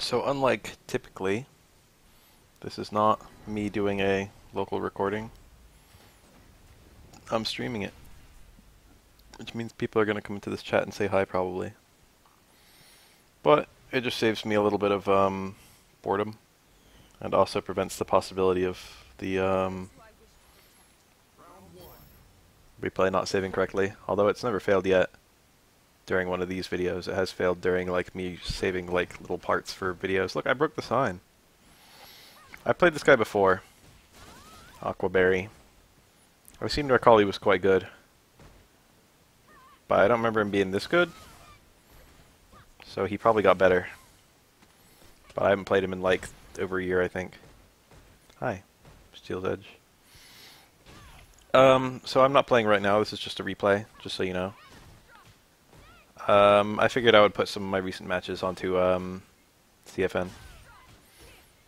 So unlike typically, this is not me doing a local recording. I'm streaming it. Which means people are going to come into this chat and say hi probably. But it just saves me a little bit of um, boredom and also prevents the possibility of the um, replay not saving correctly, although it's never failed yet during one of these videos. It has failed during like me saving like little parts for videos. Look, I broke the sign. I played this guy before. Aquaberry. I seem to recall he was quite good. But I don't remember him being this good. So he probably got better. But I haven't played him in like over a year, I think. Hi. Steel's Edge. Um, so I'm not playing right now. This is just a replay, just so you know. Um, I figured I would put some of my recent matches onto um, CFN.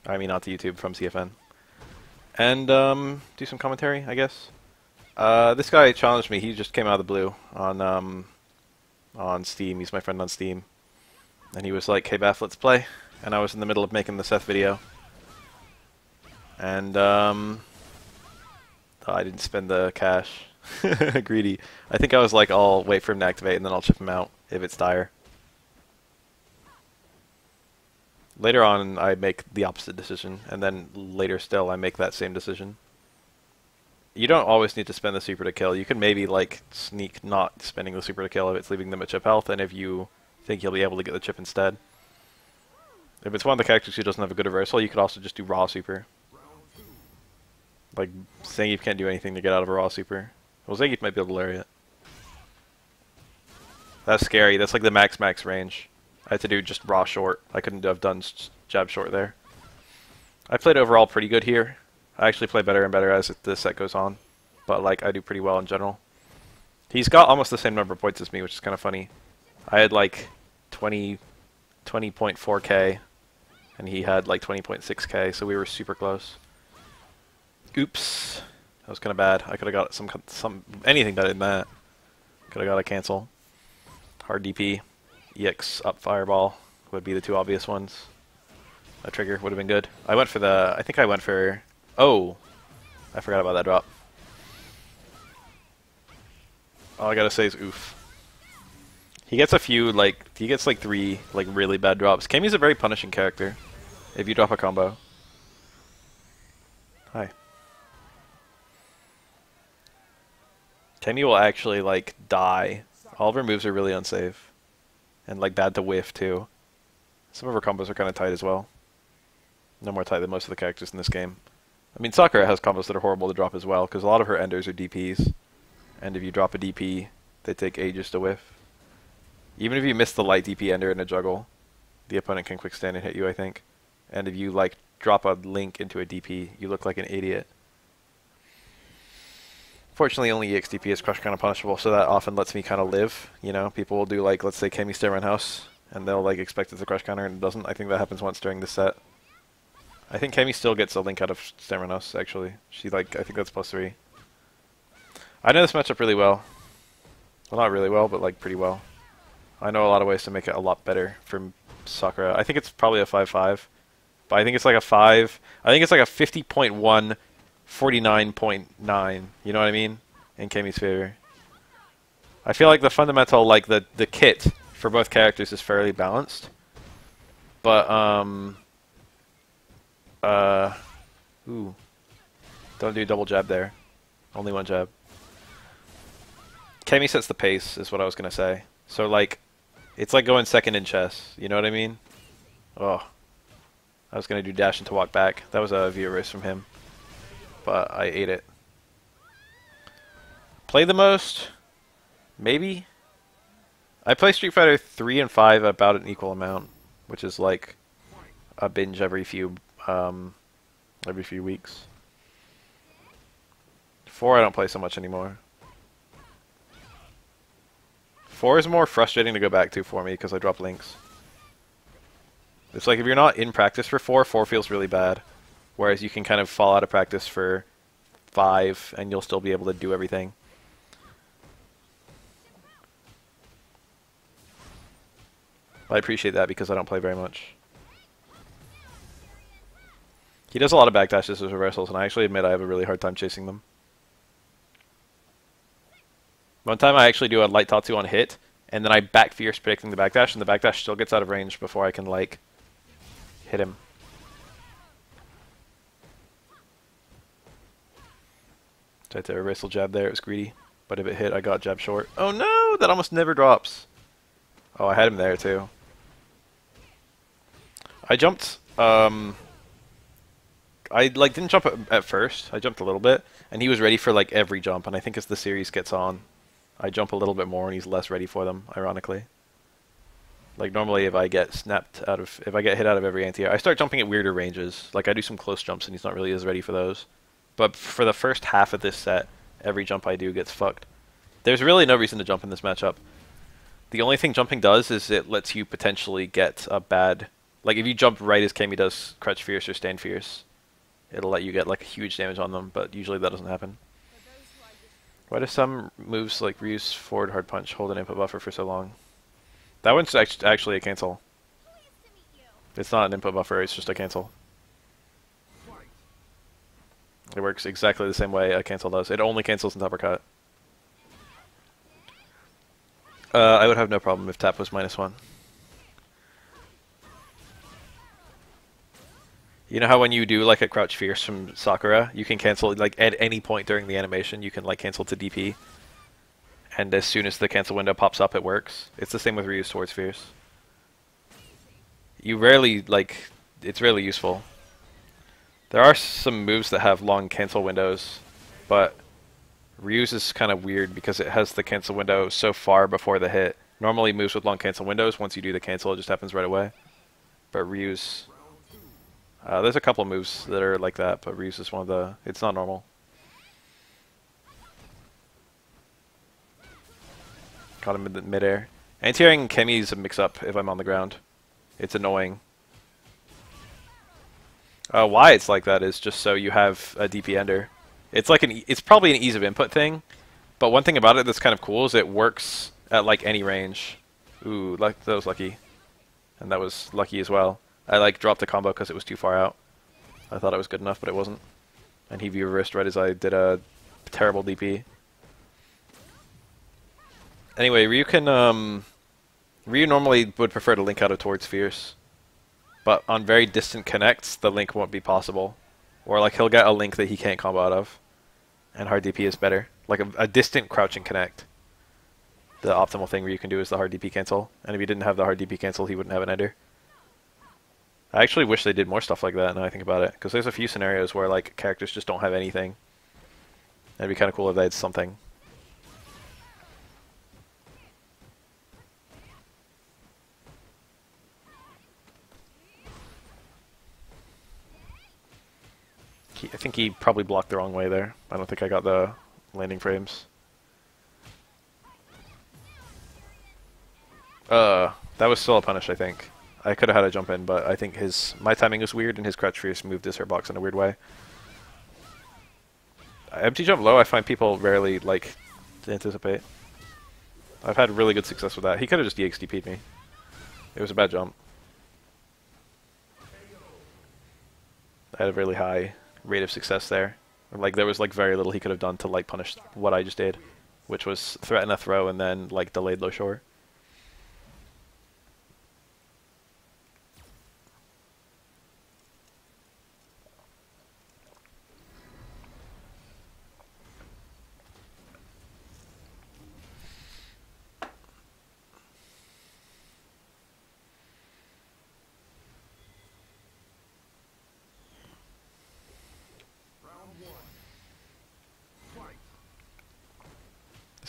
I mean, onto YouTube from CFN. And um, do some commentary, I guess. Uh, this guy challenged me. He just came out of the blue on um, on Steam. He's my friend on Steam. And he was like, hey, Beth, let's play. And I was in the middle of making the Seth video. And um, oh, I didn't spend the cash. Greedy. I think I was like, I'll wait for him to activate and then I'll chip him out if it's dire. Later on, I make the opposite decision, and then later still, I make that same decision. You don't always need to spend the super to kill. You can maybe like sneak not spending the super to kill if it's leaving them a chip health, and if you think you'll be able to get the chip instead. If it's one of the characters who doesn't have a good reversal, you could also just do raw super. Like, Zangief can't do anything to get out of a raw super. Well, Zangief might be able to lariat. That's scary. That's like the max max range. I had to do just raw short. I couldn't have done jab short there. I played overall pretty good here. I actually play better and better as the set goes on. But like I do pretty well in general. He's got almost the same number of points as me, which is kind of funny. I had like 20, 20.4k, and he had like 20.6k, so we were super close. Oops, that was kind of bad. I could have got some some anything better than that. Could have got a cancel. Hard DP. EX up Fireball would be the two obvious ones. A trigger would have been good. I went for the... I think I went for... Oh! I forgot about that drop. All I gotta say is oof. He gets a few, like... He gets like three, like, really bad drops. Cammy's a very punishing character. If you drop a combo. Hi. Cammy will actually, like, die. All of her moves are really unsafe and like bad to whiff too. Some of her combos are kind of tight as well. No more tight than most of the characters in this game. I mean, Sakura has combos that are horrible to drop as well, because a lot of her enders are DPs. And if you drop a DP, they take ages to whiff. Even if you miss the light DP ender in a juggle, the opponent can quick stand and hit you, I think. And if you, like, drop a link into a DP, you look like an idiot. Fortunately, only EXDP is crush kind of punishable, so that often lets me kind of live. You know, people will do like, let's say, Cammy stay around house, and they'll like expect it's a crush counter, and it doesn't. I think that happens once during the set. I think Cammy still gets a link out of Staring House, actually. She like, I think that's plus three. I know this matchup really well. Well, not really well, but like pretty well. I know a lot of ways to make it a lot better for Sakura. I think it's probably a 5-5. But I think it's like a 5. I think it's like a 50.1 49.9. You know what I mean? In Cammy's favor. I feel like the fundamental, like the the kit for both characters is fairly balanced. But um. Uh. Ooh. Don't do double jab there. Only one jab. Cammy sets the pace, is what I was gonna say. So like, it's like going second in chess. You know what I mean? Oh. I was gonna do dash and to walk back. That was a view race from him but I ate it. Play the most? Maybe? I play Street Fighter 3 and 5 about an equal amount, which is like a binge every few um, every few weeks. 4 I don't play so much anymore. 4 is more frustrating to go back to for me because I drop links. It's like if you're not in practice for 4, 4 feels really bad. Whereas you can kind of fall out of practice for five and you'll still be able to do everything. I appreciate that because I don't play very much. He does a lot of backdashes with reversals, and I actually admit I have a really hard time chasing them. One time I actually do a light Tatsu on hit, and then I back fierce predicting the backdash, and the backdash still gets out of range before I can, like, hit him. Tried to reversal jab there, it was greedy. But if it hit, I got jab short. Oh no! That almost never drops. Oh, I had him there too. I jumped, um... I, like, didn't jump at, at first. I jumped a little bit, and he was ready for, like, every jump, and I think as the series gets on, I jump a little bit more and he's less ready for them, ironically. Like normally if I get snapped out of, if I get hit out of every anti-air, I start jumping at weirder ranges. Like I do some close jumps and he's not really as ready for those. But for the first half of this set, every jump I do gets fucked. There's really no reason to jump in this matchup. The only thing jumping does is it lets you potentially get a bad... Like if you jump right as Cammy does Crouch Fierce or Stand Fierce, it'll let you get like a huge damage on them, but usually that doesn't happen. Why do some moves like Ryu's forward hard punch hold an input buffer for so long? That one's actually a cancel. It's not an input buffer, it's just a cancel. It works exactly the same way a cancel does. It only cancels in uppercut. Uh, I would have no problem if tap was minus one. You know how when you do like a crouch fierce from Sakura, you can cancel like at any point during the animation, you can like cancel to DP. And as soon as the cancel window pops up, it works. It's the same with Ryu's Towards Fierce. You rarely like it's rarely useful. There are some moves that have long cancel windows, but Ryu's is kind of weird because it has the cancel window so far before the hit. Normally moves with long cancel windows, once you do the cancel, it just happens right away. But Ryu's uh, there's a couple moves that are like that, but Ryu's is one of the... It's not normal. Caught him in the midair. Anti-airing Cammy's a mix-up if I'm on the ground. It's annoying. Uh, why it's like that is just so you have a DP ender. It's like an... E it's probably an ease of input thing, but one thing about it that's kind of cool is it works at like any range. Ooh, like that was lucky. And that was lucky as well. I like dropped the combo because it was too far out. I thought it was good enough, but it wasn't. And he V reversed right as I did a terrible DP. Anyway, Ryu can, um... Ryu normally would prefer to link out of towards Fierce. But on very distant connects, the link won't be possible. Or like he'll get a link that he can't combo out of. And hard DP is better. Like a, a distant crouching connect. The optimal thing where you can do is the hard DP cancel. And if he didn't have the hard DP cancel, he wouldn't have an ender. I actually wish they did more stuff like that now I think about it. Because there's a few scenarios where like characters just don't have anything. It'd be kind of cool if they had something. I think he probably blocked the wrong way there. I don't think I got the landing frames. Uh, that was still a punish, I think. I could have had a jump in, but I think his my timing was weird and his crouch fierce moved his box in a weird way. Empty jump low, I find people rarely like to anticipate. I've had really good success with that. He could have just EXDP'd me. It was a bad jump. I had a really high rate of success there. Like there was like very little he could have done to like punish what I just did, which was threaten a throw and then like delayed low shore.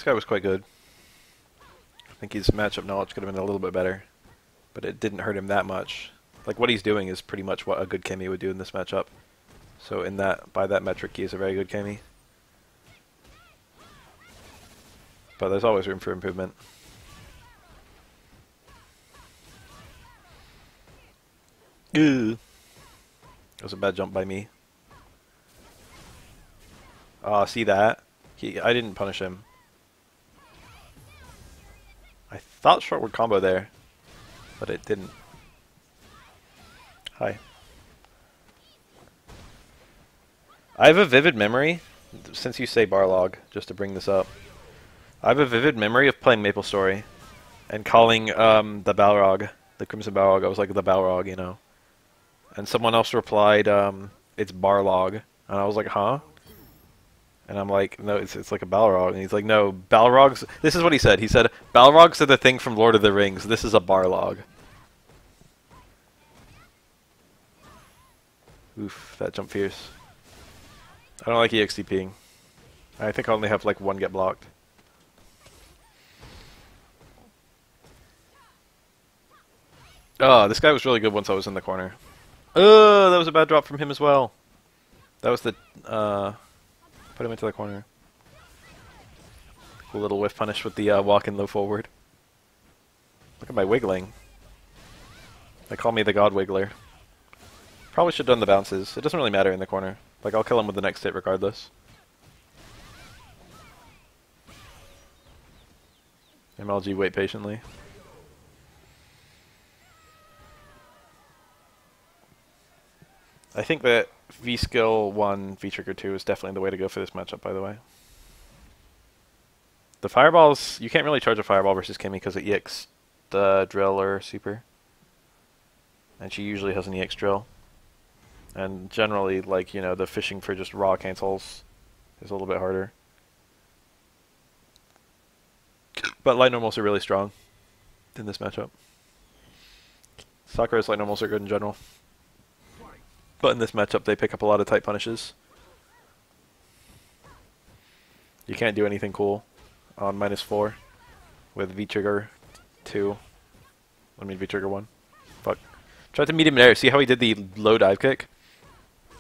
This guy was quite good. I think his matchup knowledge could have been a little bit better, but it didn't hurt him that much. Like what he's doing is pretty much what a good Cammy would do in this matchup. So in that, by that metric, he is a very good Cammy. But there's always room for improvement. That was a bad jump by me. Ah, uh, see that? He, I didn't punish him. Thought short would combo there, but it didn't. Hi. I have a vivid memory, since you say Barlog, just to bring this up. I have a vivid memory of playing Maple Story and calling um, the Balrog, the Crimson Balrog, I was like, the Balrog, you know. And someone else replied, um, it's Barlog. And I was like, huh? And I'm like, no, it's, it's like a Balrog. And he's like, no, Balrogs. This is what he said. He said, Balrogs are the thing from Lord of the Rings. This is a Barlog. Oof, that jump fierce. I don't like EXDPing. I think I only have like one get blocked. Oh, this guy was really good once I was in the corner. Oh, that was a bad drop from him as well. That was the, uh, put him into the corner. Cool little whiff punish with the uh, walk in low forward. Look at my wiggling. They call me the God Wiggler. Probably should have done the bounces. It doesn't really matter in the corner. Like, I'll kill him with the next hit regardless. MLG, wait patiently. I think that V skill 1, V trigger 2 is definitely the way to go for this matchup, by the way. The fireballs, you can't really charge a fireball versus Cammy because it EX the uh, drill or super. And she usually has an EX drill. And generally, like, you know, the fishing for just raw cancels is a little bit harder. But light normals are really strong in this matchup. Sakura's light normals are good in general. But in this matchup, they pick up a lot of tight punishes. You can't do anything cool on minus 4 with V-Trigger 2. I mean V-Trigger 1. Fuck. Tried to meet him midair. See how he did the low dive kick?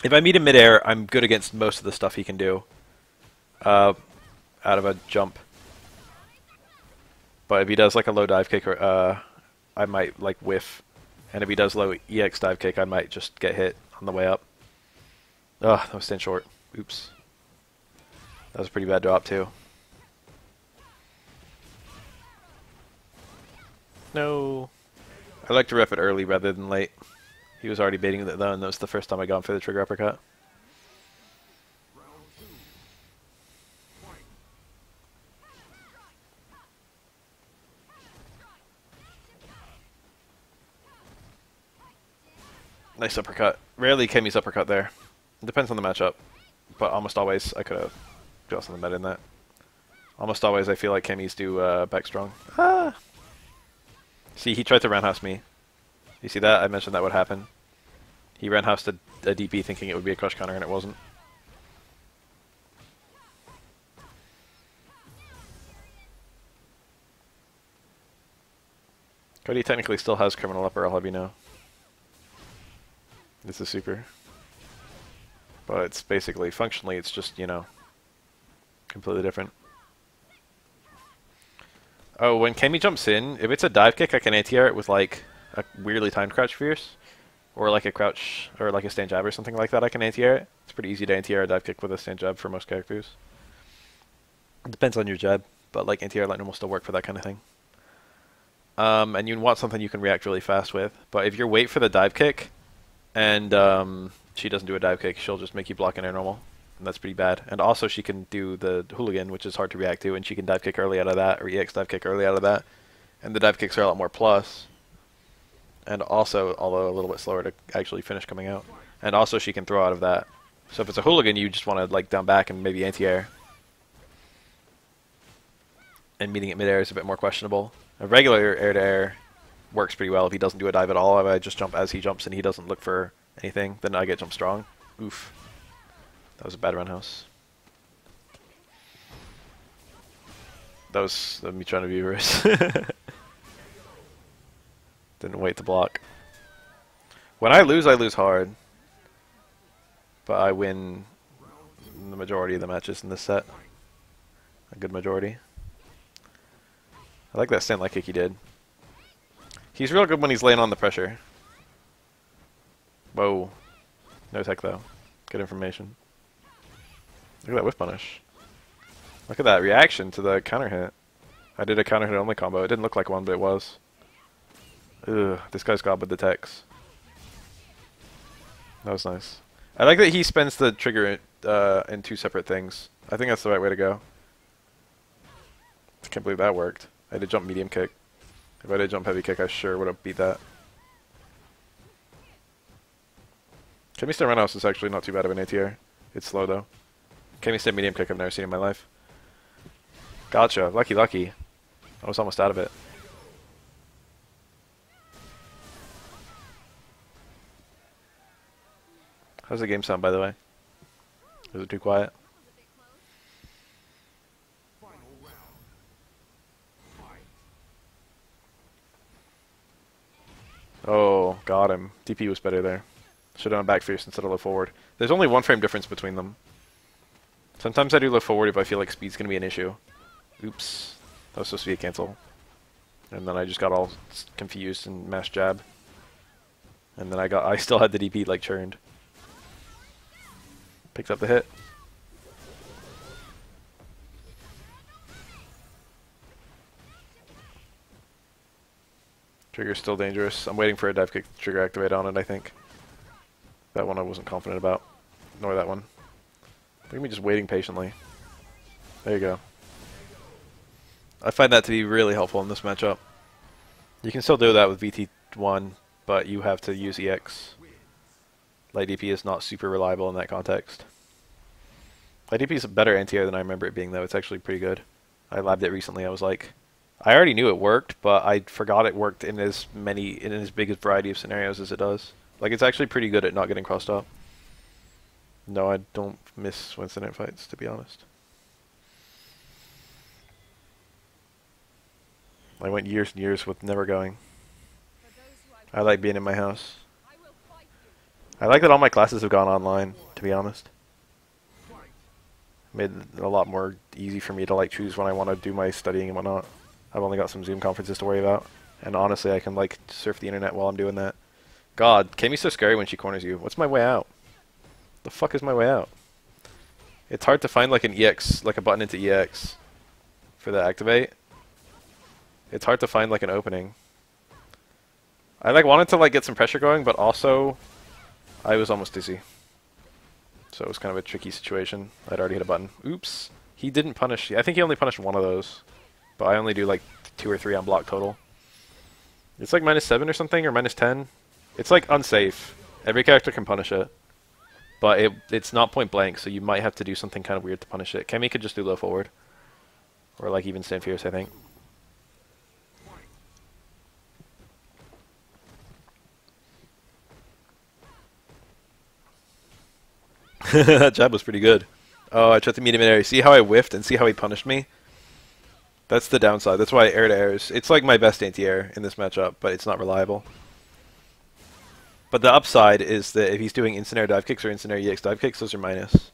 If I meet him midair, I'm good against most of the stuff he can do. Uh, out of a jump. But if he does like a low dive kick, or, uh, I might like whiff. And if he does low EX dive kick, I might just get hit on the way up. Ugh, that was staying short. Oops. That was a pretty bad drop too. No. I like to ref it early rather than late. He was already baiting it though, and that was the first time I got him for the trigger uppercut. Nice uppercut. Rarely Cammy's uppercut there. It depends on the matchup, but almost always I could have got something better in that. Almost always I feel like Cammy's do uh, back strong. Ah! See, he tried to roundhouse me. You see that? I mentioned that would happen. He roundhoused a, a DP thinking it would be a crush counter and it wasn't. Cody technically still has criminal upper, I'll have you know. This is super. But it's basically, functionally, it's just, you know, completely different. Oh, when Cammy jumps in, if it's a dive kick, I can anti-air it with, like, a weirdly timed crouch fierce. Or like a crouch, or like a stand jab or something like that, I can anti-air it. It's pretty easy to anti-air a dive kick with a stand jab for most characters. It depends on your jab, but like anti-air lightning will still work for that kind of thing. Um, and you want something you can react really fast with. But if you wait for the dive kick, and um, she doesn't do a dive kick, she'll just make you block an air normal. And that's pretty bad. And also she can do the hooligan, which is hard to react to, and she can dive kick early out of that, or EX dive kick early out of that. And the dive kicks are a lot more plus. And also, although a little bit slower to actually finish coming out. And also she can throw out of that. So if it's a hooligan, you just want to like down back and maybe anti-air. And meeting it midair is a bit more questionable. A regular air-to-air works pretty well if he doesn't do a dive at all. If I just jump as he jumps and he doesn't look for anything, then I get jump strong. Oof. That was a bad roundhouse. That was me trying to be reverse. Didn't wait to block. When I lose, I lose hard. But I win the majority of the matches in this set. A good majority. I like that stand like kick he did. He's real good when he's laying on the pressure. Whoa. No tech though. Good information. Look at that whiff punish. Look at that reaction to the counter hit. I did a counter hit only combo. It didn't look like one, but it was. Ugh, this guy's got the techs. That was nice. I like that he spends the trigger uh, in two separate things. I think that's the right way to go. I can't believe that worked. I had to jump medium kick. If I did jump heavy kick, I sure would have beat that. Cammy Roundhouse is actually not too bad of an ATR. It's slow though. Cammy medium kick I've never seen in my life. Gotcha. Lucky, lucky. I was almost out of it. How's the game sound, by the way? Is it too quiet? Oh, got him. DP was better there. Should have done back fierce instead of low forward. There's only one frame difference between them. Sometimes I do low forward if I feel like speed's going to be an issue. Oops. That was supposed to be a cancel. And then I just got all confused and mashed jab. And then I got I still had the DP like churned. Picks up the hit. Trigger's still dangerous. I'm waiting for a dive kick trigger activate on it, I think. That one I wasn't confident about. Nor that one. Look at me just waiting patiently. There you go. I find that to be really helpful in this matchup. You can still do that with VT1, but you have to use EX. Light DP is not super reliable in that context. Light DP is a better anti-air than I remember it being, though. It's actually pretty good. I labbed it recently. I was like, I already knew it worked, but I forgot it worked in as many, in as big a variety of scenarios as it does. Like, it's actually pretty good at not getting crossed up. No, I don't miss Winston in fights, to be honest. I went years and years with never going. I like being in my house. I like that all my classes have gone online, to be honest. Made it a lot more easy for me to like choose when I want to do my studying and whatnot. I've only got some Zoom conferences to worry about. And honestly, I can like surf the internet while I'm doing that. God, Cammy's so scary when she corners you. What's my way out? The fuck is my way out? It's hard to find like an EX, like a button into EX for the activate. It's hard to find like an opening. I like wanted to like get some pressure going, but also I was almost dizzy. So it was kind of a tricky situation. I'd already hit a button. Oops. He didn't punish. I think he only punished one of those. But I only do like two or three on block total. It's like minus 7 or something, or minus 10. It's like unsafe. Every character can punish it. But it it's not point blank, so you might have to do something kind of weird to punish it. Cammy could just do low forward. Or like even stand fierce, I think. that jab was pretty good. Oh, I tried to meet him in air. See how I whiffed and see how he punished me? That's the downside. That's why air to air is. It's like my best anti-air in this matchup, but it's not reliable. But the upside is that if he's doing instant air dive kicks or instant air EX dive kicks, those are minus.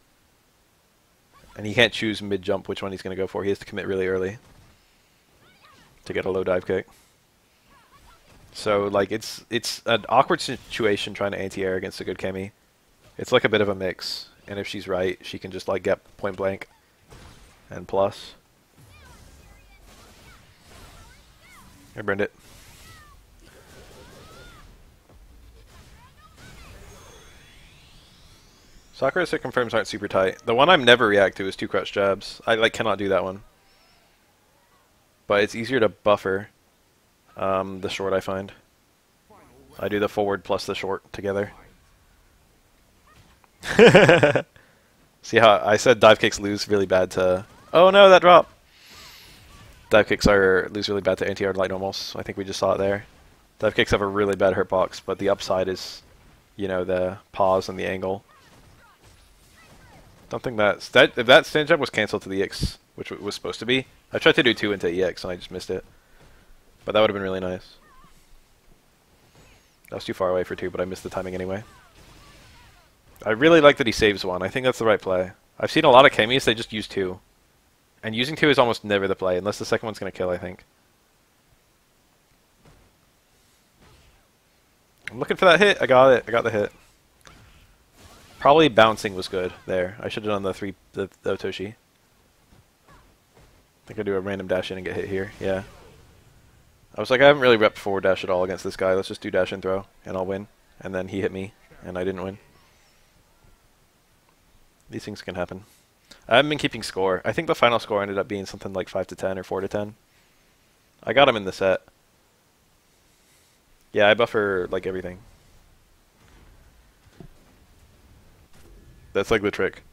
And he can't choose mid-jump which one he's going to go for. He has to commit really early to get a low dive kick. So, like, it's it's an awkward situation trying to anti-air against a good Cammy. It's like a bit of a mix, and if she's right, she can just like get point blank and plus. I burned it. Sakura's hit confirms aren't super tight. The one I'm never react to is two crouch jabs. I like cannot do that one. But it's easier to buffer um, the short I find. I do the forward plus the short together. See how I said dive kicks lose really bad to... Oh no, that drop! Dive kicks are lose really bad to anti-air light normals. I think we just saw it there. Dive kicks have a really bad hurt box, but the upside is, you know, the pause and the angle. Don't think that's... That, if that stand jump was cancelled to the X, which was supposed to be, I tried to do two into EX and I just missed it. But that would have been really nice. That was too far away for two, but I missed the timing anyway. I really like that he saves one. I think that's the right play. I've seen a lot of Cammys, they just use two. And using two is almost never the play, unless the second one's going to kill, I think. I'm looking for that hit. I got it. I got the hit. Probably bouncing was good there. I should have done the three, the, the Otoshi. I think I do a random dash in and get hit here. Yeah. I was like, I haven't really repped forward dash at all against this guy. Let's just do dash and throw, and I'll win. And then he hit me, and I didn't win. These things can happen. I haven't been keeping score. I think the final score ended up being something like 5 to 10 or 4 to 10. I got him in the set. Yeah, I buffer like everything. That's like the trick.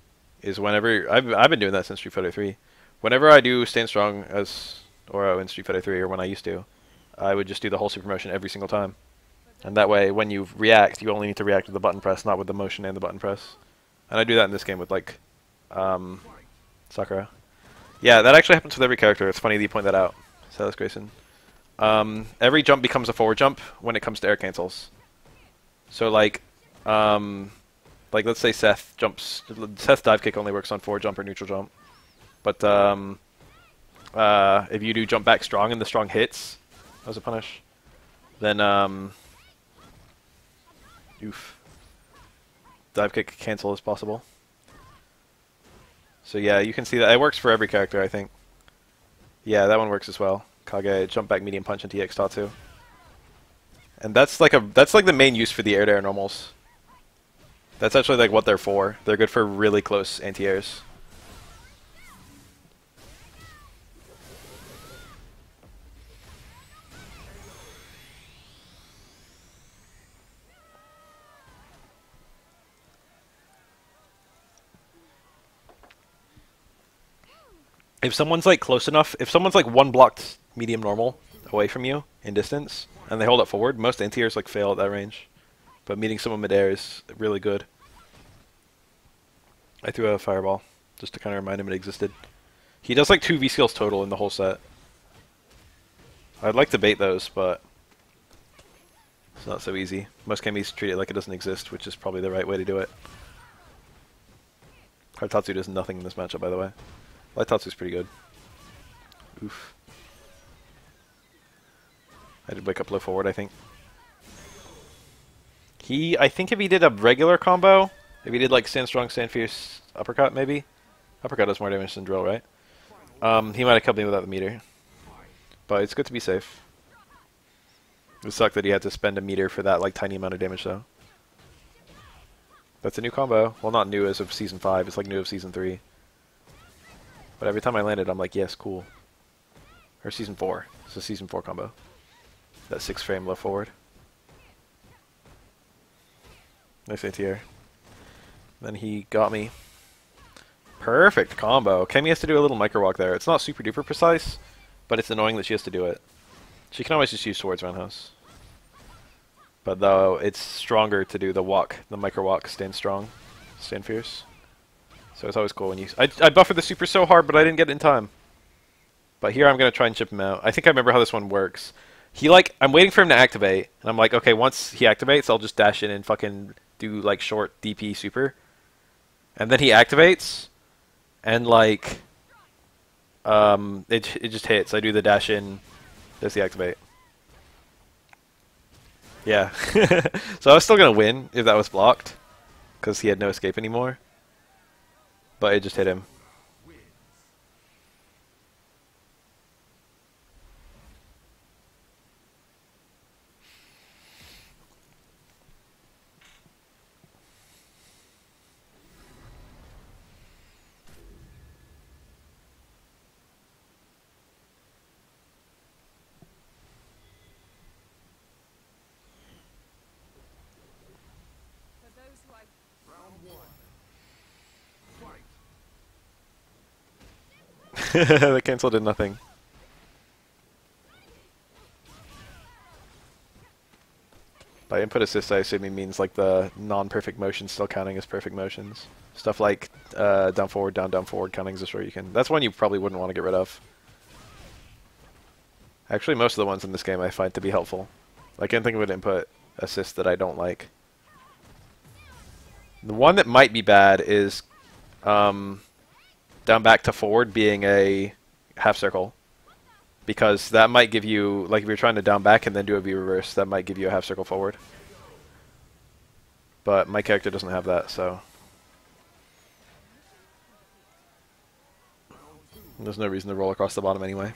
Is whenever I've I've been doing that since Street Fighter 3. Whenever I do stand strong as Oro uh, in Street Fighter 3 or when I used to, I would just do the whole super motion every single time. And that way when you react, you only need to react with the button press, not with the motion and the button press. And I do that in this game with like um, Sakura. Yeah, that actually happens with every character. It's funny that you point that out, Silas Grayson. Um, every jump becomes a forward jump when it comes to air cancels. So like, um, like let's say Seth jumps. Seth's dive kick only works on forward jump or neutral jump. But um, uh, if you do jump back strong and the strong hits as a punish, then um, oof, dive kick cancel is possible. So yeah, you can see that it works for every character, I think. Yeah, that one works as well. Kage, jump back, medium punch, into EX Tatsu. And that's like a that's like the main use for the air to air normals. That's actually like what they're for. They're good for really close anti-airs. If someone's like close enough, if someone's like one blocked medium normal away from you in distance, and they hold it forward, most anti-airs like fail at that range. But meeting someone mid-air is really good. I threw a fireball just to kind of remind him it existed. He does like two V skills total in the whole set. I'd like to bait those, but it's not so easy. Most Cammys treat it like it doesn't exist, which is probably the right way to do it. Hard Tatsu does nothing in this matchup, by the way. Light Tatsu's pretty good. Oof. I did wake up low forward, I think. He, I think if he did a regular combo, if he did like stand strong, stand fierce, uppercut maybe. Uppercut does more damage than drill, right? Um, he might have killed me without the meter. But it's good to be safe. It sucked that he had to spend a meter for that like tiny amount of damage though. That's a new combo. Well, not new as of Season 5, it's like new of Season 3. But every time I landed, I'm like, yes, cool. Or Season 4. It's a Season 4 combo. That 6 frame low forward. Nice anti-air. Then he got me. Perfect combo. Cammy has to do a little micro walk there. It's not super duper precise, but it's annoying that she has to do it. She can always just use swords roundhouse. But though, it's stronger to do the walk, the micro walk, stand strong, stand fierce. So it's always cool when you... I, I buffered the super so hard, but I didn't get it in time. But here I'm going to try and chip him out. I think I remember how this one works. He, like... I'm waiting for him to activate, and I'm like, okay, once he activates, I'll just dash in and fucking do, like, short DP super. And then he activates, and, like... Um, it, it just hits. I do the dash in, does the activate. Yeah. so I was still going to win if that was blocked, because he had no escape anymore but it just hit him. the cancel did nothing. By input assist, I assume he means like the non-perfect motions still counting as perfect motions. Stuff like uh, down forward, down down forward counting as where you can. That's one you probably wouldn't want to get rid of. Actually, most of the ones in this game I find to be helpful. I can't think of an input assist that I don't like. The one that might be bad is um, down back to forward being a half circle. Because that might give you, like if you're trying to down back and then do a V reverse, that might give you a half circle forward. But my character doesn't have that, so... There's no reason to roll across the bottom anyway.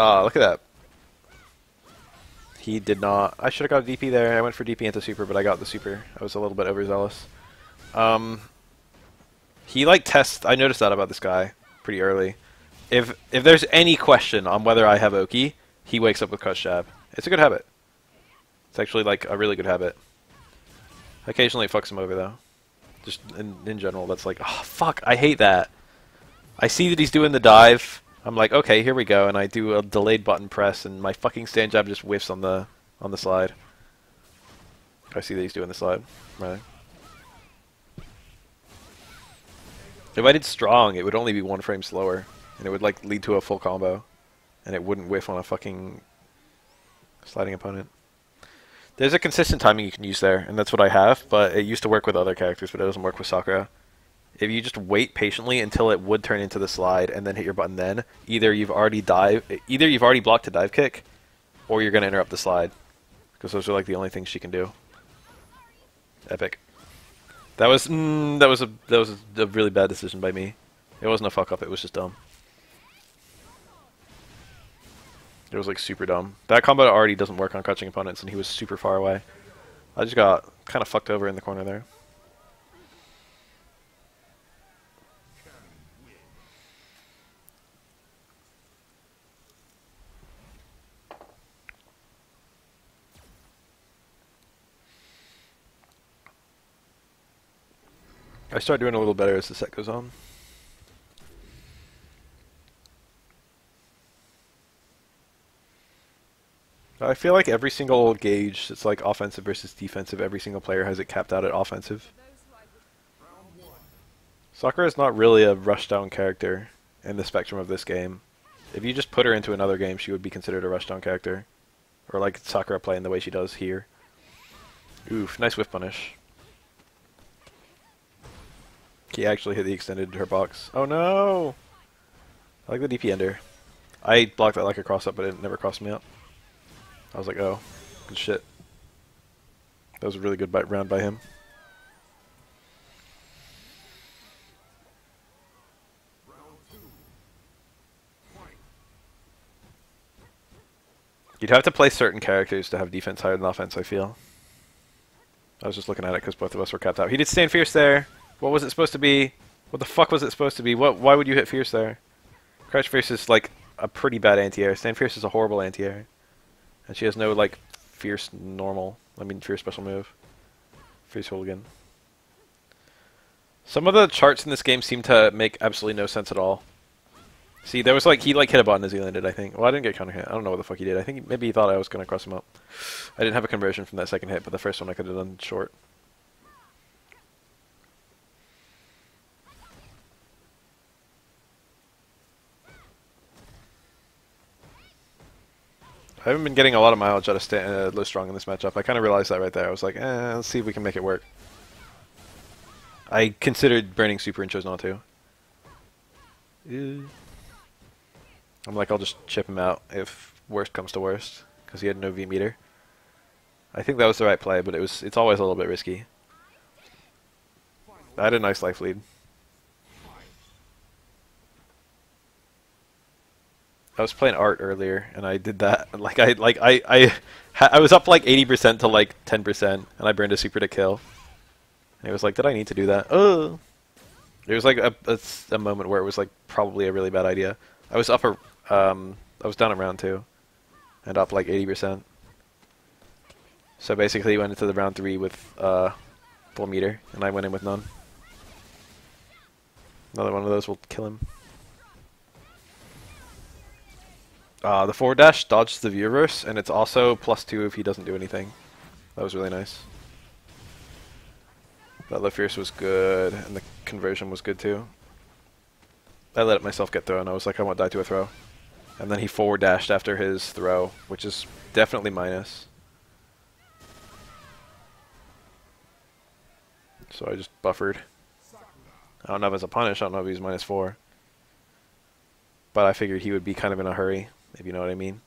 Ah, look at that. He did not. I should have got a DP there. I went for DP into super, but I got the super. I was a little bit overzealous. Um, he like tests. I noticed that about this guy pretty early. If if there's any question on whether I have Oki, he wakes up with crush jab. It's a good habit. It's actually like a really good habit. Occasionally it fucks him over though. Just in, in general, that's like, oh fuck, I hate that. I see that he's doing the dive. I'm like, okay, here we go, and I do a delayed button press, and my fucking stand jab just whiffs on the on the slide. I see that he's doing the slide. Right. If I did strong, it would only be one frame slower, and it would like lead to a full combo, and it wouldn't whiff on a fucking sliding opponent. There's a consistent timing you can use there, and that's what I have, but it used to work with other characters, but it doesn't work with Sakura. If you just wait patiently until it would turn into the slide and then hit your button then, either you've already dive either you've already blocked a dive kick, or you're gonna interrupt the slide. Because those are like the only things she can do. Epic. That was mm, that was a that was a, a really bad decision by me. It wasn't a fuck up, it was just dumb. It was like super dumb. That combo already doesn't work on catching opponents, and he was super far away. I just got kind of fucked over in the corner there. I start doing a little better as the set goes on. I feel like every single gauge that's like offensive versus defensive, every single player has it capped out at offensive. Sakura is not really a rushdown character in the spectrum of this game. If you just put her into another game, she would be considered a rushdown character. Or like Sakura playing the way she does here. Oof, nice whiff punish. He actually hit the extended her box. Oh no! I like the DP ender. I blocked that like a cross up, but it never crossed me up. I was like, oh, good shit. That was a really good round by him. You'd have to play certain characters to have defense higher than offense, I feel. I was just looking at it because both of us were capped out. He did stand fierce there. What was it supposed to be? What the fuck was it supposed to be? What? Why would you hit fierce there? Crouch fierce is like a pretty bad anti-air. Stand fierce is a horrible anti-air. And she has no, like, fierce normal, I mean fierce special move. Fierce hooligan. Some of the charts in this game seem to make absolutely no sense at all. See, there was like, he like hit a button as he landed, I think. Well, I didn't get counter hit. I don't know what the fuck he did. I think maybe he thought I was going to cross him up. I didn't have a conversion from that second hit, but the first one I could have done short. I haven't been getting a lot of mileage out of sta uh, low strong in this matchup. I kind of realized that right there. I was like, eh, let's see if we can make it work. I considered burning super and chose not to. I'm like, I'll just chip him out if worst comes to worst, because he had no V meter. I think that was the right play, but it was it's always a little bit risky. I had a nice life lead. I was playing art earlier, and I did that. Like I like I I I was up like 80% to like 10%, and I burned a super to kill. And it was like, did I need to do that? Oh, it was like a, a, a moment where it was like probably a really bad idea. I was up a um I was down at round two, and up like 80%. So basically, went into the round three with uh full meter, and I went in with none. Another one of those will kill him. Uh, the forward dash dodges the V reverse, and it's also plus two if he doesn't do anything. That was really nice. That lift fierce was good, and the conversion was good too. I let myself get thrown. I was like, I want die to a throw. And then he forward dashed after his throw, which is definitely minus. So I just buffered. I don't know if it's a punish, I don't know if he's minus four. But I figured he would be kind of in a hurry if you know what I mean.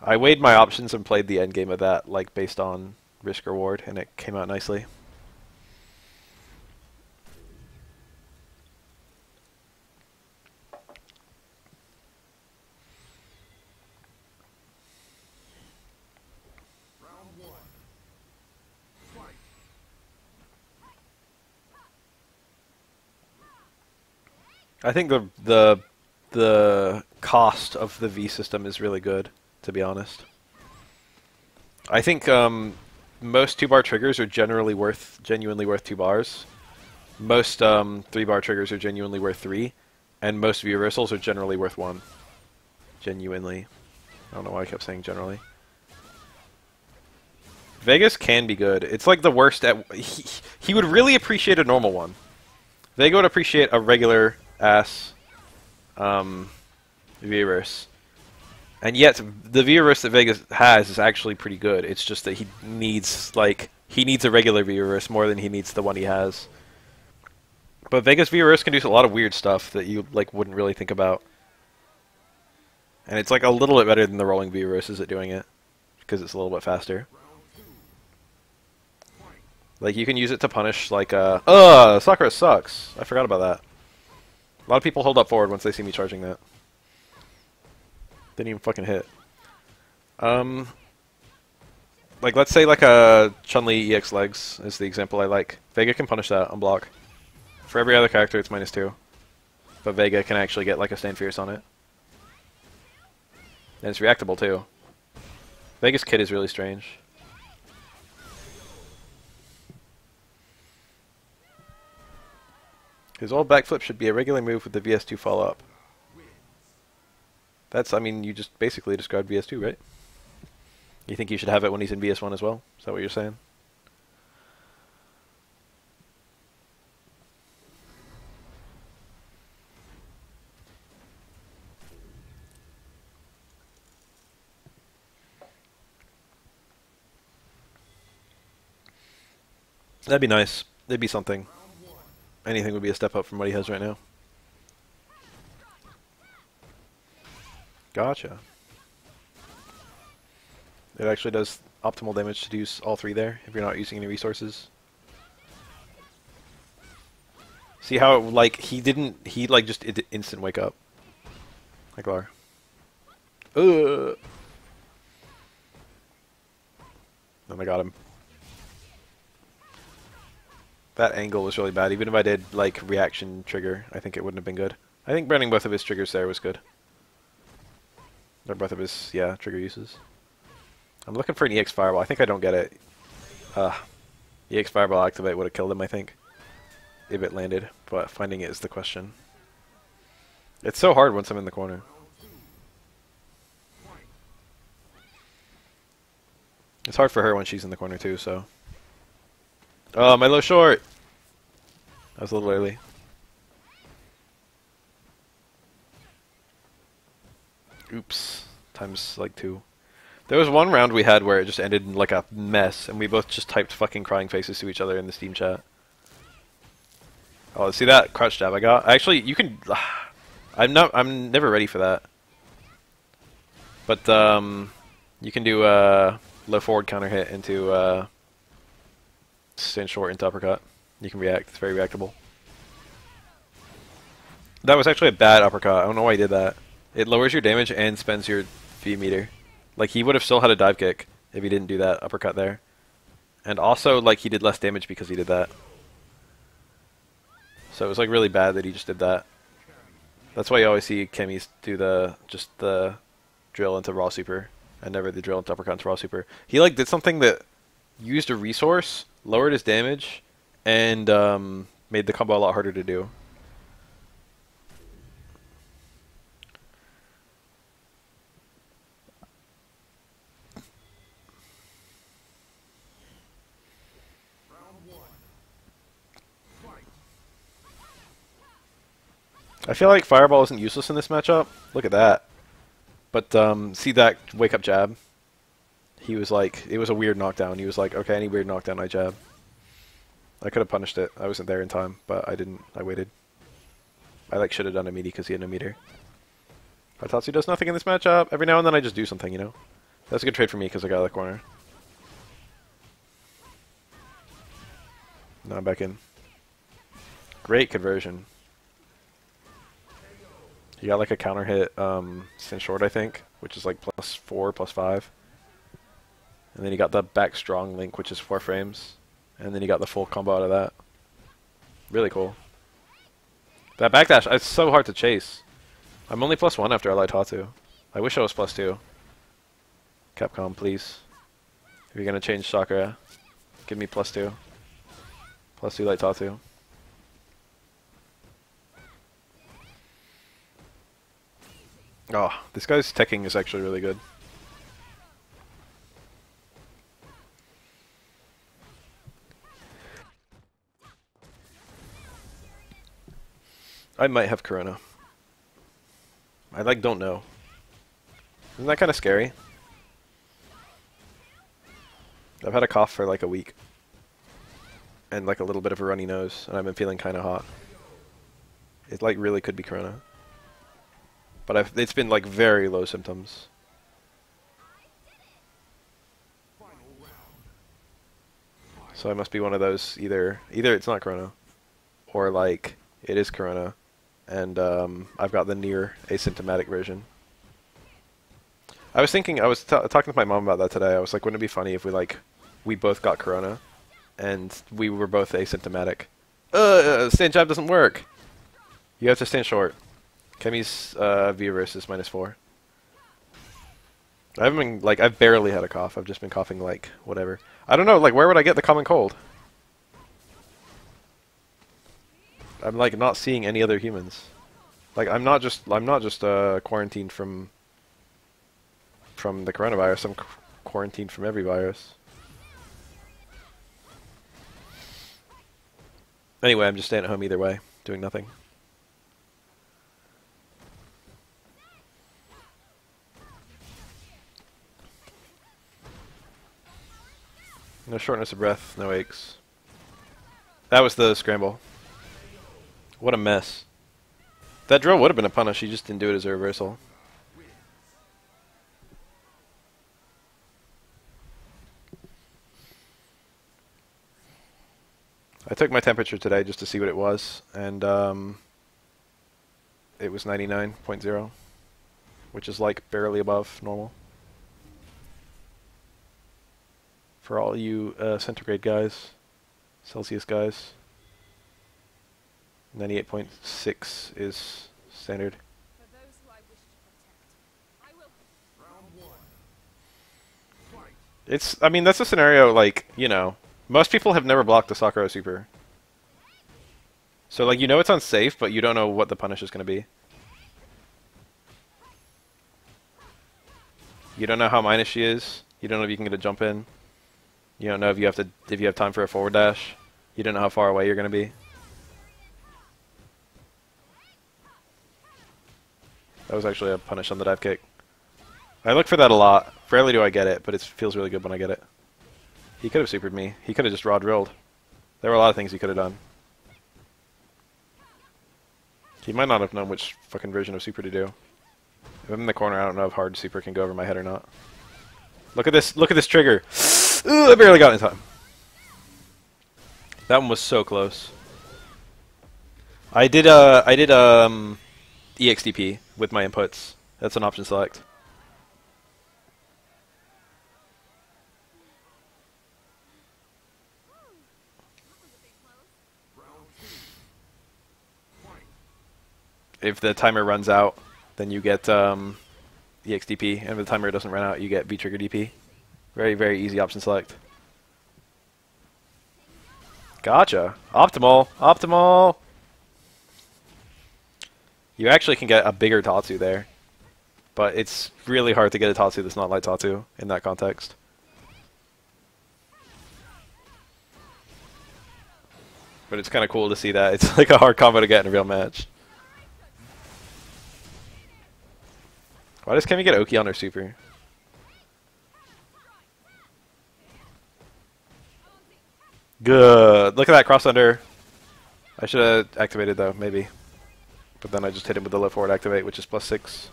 I weighed my options and played the end game of that, like based on risk reward, and it came out nicely. I think the the the cost of the V system is really good, to be honest. I think um, most two bar triggers are generally worth genuinely worth two bars. Most um, three bar triggers are genuinely worth three, and most V reversals are generally worth one. Genuinely. I don't know why I kept saying generally. Vegas can be good. It's like the worst at. He, he would really appreciate a normal one. Vega would appreciate a regular ass um, V-Reverse. And yet, the V-Reverse that Vegas has is actually pretty good. It's just that he needs, like, he needs a regular V-Reverse more than he needs the one he has. But Vegas V-Reverse can do a lot of weird stuff that you, like, wouldn't really think about. And it's, like, a little bit better than the rolling V-Reverses at doing it. Because it's a little bit faster. Like, you can use it to punish, like, uh... Ugh! Sakura sucks! I forgot about that. A lot of people hold up forward once they see me charging that. Didn't even fucking hit. Um... Like, let's say, like, a Chun-Li EX legs is the example I like. Vega can punish that on block. For every other character, it's minus two. But Vega can actually get, like, a Stand Fierce on it. And it's reactable, too. Vega's kit is really strange. His old backflip should be a regular move with the VS2 follow-up. That's, I mean, you just basically described VS2, right? You think you should have it when he's in VS1 as well? Is that what you're saying? That'd be nice. That'd be something. Anything would be a step up from what he has right now. Gotcha. It actually does optimal damage to use all three there if you're not using any resources. See how, like, he didn't, he, like, just instant wake up. Like Lar. Ugh. Then I got him. That angle was really bad. Even if I did, like, reaction trigger, I think it wouldn't have been good. I think burning both of his triggers there was good. Or both of his, yeah, trigger uses. I'm looking for an EX Fireball. I think I don't get it. Uh, EX Fireball activate would have killed him, I think. If it landed. But finding it is the question. It's so hard once I'm in the corner. It's hard for her when she's in the corner too, so... Oh, my low short! That was a little early. Oops. Times like two. There was one round we had where it just ended in like a mess, and we both just typed fucking crying faces to each other in the Steam chat. Oh, see that crouch jab I got? Actually, you can. I'm not. I'm never ready for that. But um, you can do a uh, low forward counter hit into uh, stand short into uppercut. You can react. It's very reactable. That was actually a bad uppercut. I don't know why he did that. It lowers your damage and spends your V meter. Like, he would have still had a dive kick if he didn't do that uppercut there. And also, like, he did less damage because he did that. So it was, like, really bad that he just did that. That's why you always see Cammys do the, just the drill into raw super. And never the drill into uppercut into raw super. He, like, did something that used a resource lowered his damage, and um, made the combo a lot harder to do. I feel like Fireball isn't useless in this matchup. Look at that. But um, see that wake up jab? he was like, it was a weird knockdown. He was like, okay, any weird knockdown, I jab. I could have punished it. I wasn't there in time, but I didn't. I waited. I like should have done a meaty because he had no meter. Hard Tatsu does nothing in this matchup. Every now and then I just do something, you know? That's a good trade for me because I got the corner. Now I'm back in. Great conversion. He got like a counter hit um, stand short, I think, which is like plus 4, plus 5. And then he got the back strong link, which is four frames. And then he got the full combo out of that. Really cool. That backdash, it's so hard to chase. I'm only plus one after light Tatsu. I wish I was plus two. Capcom, please. If you're gonna change Sakura, give me plus two. Plus two light Tatsu. Oh, this guy's teching is actually really good. I might have corona. I like don't know. Isn't that kind of scary? I've had a cough for like a week. And like a little bit of a runny nose, and I've been feeling kind of hot. It like really could be corona. But I've, it's been like very low symptoms. So I must be one of those either either it's not corona or like it is corona and um, I've got the near asymptomatic version. I was thinking, I was talking to my mom about that today. I was like, wouldn't it be funny if we like, we both got corona, and we were both asymptomatic? Uh, stand jab doesn't work. You have to stand short. Cammy's uh, V minus four. I haven't been like I've barely had a cough. I've just been coughing like whatever. I don't know. Like where would I get the common cold? I'm like not seeing any other humans. Like I'm not just I'm not just uh, quarantined from from the coronavirus. I'm quarantined from every virus. Anyway, I'm just staying at home either way, doing nothing. No shortness of breath, no aches. That was the scramble. What a mess. That drill would have been a punish, he just didn't do it as a reversal. I took my temperature today just to see what it was, and um, it was 99.0, which is like barely above normal. For all you uh, centigrade guys, Celsius guys. 98.6 is standard. It's, I mean, that's a scenario, like, you know, most people have never blocked the Sakura Super. So, like, you know it's unsafe, but you don't know what the punish is going to be. You don't know how minus she is. You don't know if you can get a jump in. You don't know if you have to if you have time for a forward dash. You don't know how far away you're going to be. That was actually a punish on the dive kick. I look for that a lot. Rarely do I get it, but it feels really good when I get it. He could have supered me. He could have just raw drilled. There were a lot of things he could have done. He might not have known which fucking version of super to do. If I'm in the corner, I don't know if hard super can go over my head or not. Look at this! Look at this trigger! Ooh, I barely got in time. That one was so close. I did uh I did um EXDP with my inputs. That's an option select. If the timer runs out, then you get um, EXDP, and if the timer doesn't run out, you get V-trigger DP. Very, very easy option select. Gotcha. Optimal. Optimal. You actually can get a bigger Tatsu there. But it's really hard to get a Tatsu that's not like Tatsu in that context. But it's kind of cool to see that. It's like a hard combo to get in a real match. Why does Cammy get Oki on her super? Good. Look at that cross under. I should have activated though, maybe. But then I just hit him with the low forward activate, which is plus six.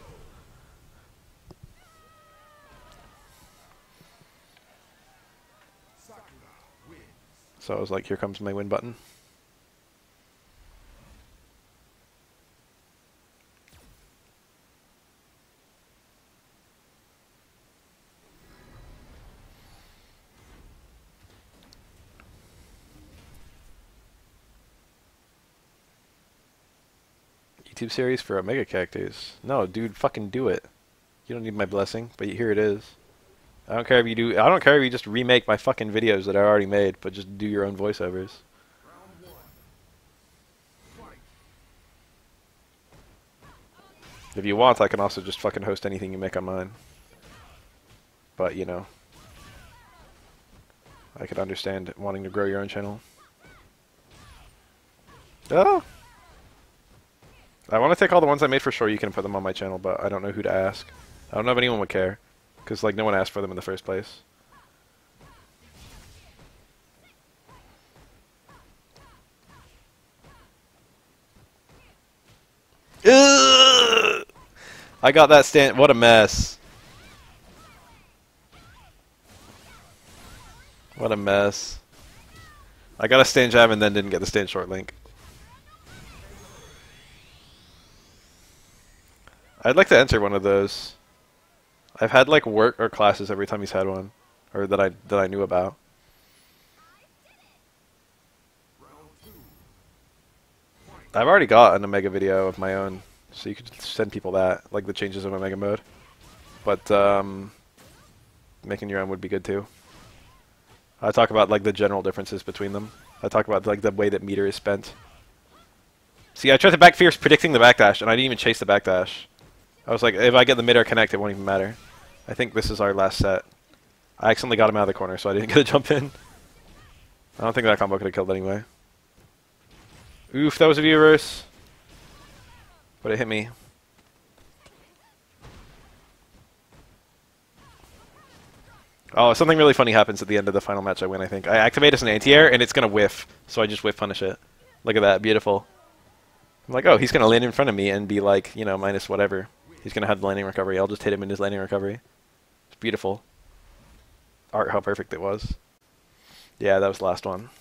So I was like, here comes my win button. YouTube series for Omega characters. No, dude, fucking do it. You don't need my blessing, but here it is. I don't care if you do. I don't care if you just remake my fucking videos that I already made, but just do your own voiceovers. If you want, I can also just fucking host anything you make on mine. But, you know. I could understand wanting to grow your own channel. Oh! I want to take all the ones I made for sure you can put them on my channel, but I don't know who to ask. I don't know if anyone would care. Because, like, no one asked for them in the first place. I got that stand. What a mess. What a mess. I got a stand jab and then didn't get the stand short link. I'd like to enter one of those. I've had like work or classes every time he's had one, or that I that I knew about. I've already got an Omega video of my own, so you could send people that, like the changes of Omega mode. But um, making your own would be good too. I talk about like the general differences between them. I talk about like the way that meter is spent. See, I tried to back fierce predicting the backdash, and I didn't even chase the backdash. I was like, if I get the mid-air connect, it won't even matter. I think this is our last set. I accidentally got him out of the corner, so I didn't get a jump in. I don't think that combo could have killed anyway. Oof, that was a viewers. But it hit me. Oh, something really funny happens at the end of the final match I win, I think. I activate as an anti-air, and it's going to whiff, so I just whiff punish it. Look at that, beautiful. I'm like, oh, he's going to land in front of me and be like, you know, minus whatever. He's going to have the landing recovery. I'll just hit him in his landing recovery. It's beautiful. Art, how perfect it was. Yeah, that was the last one.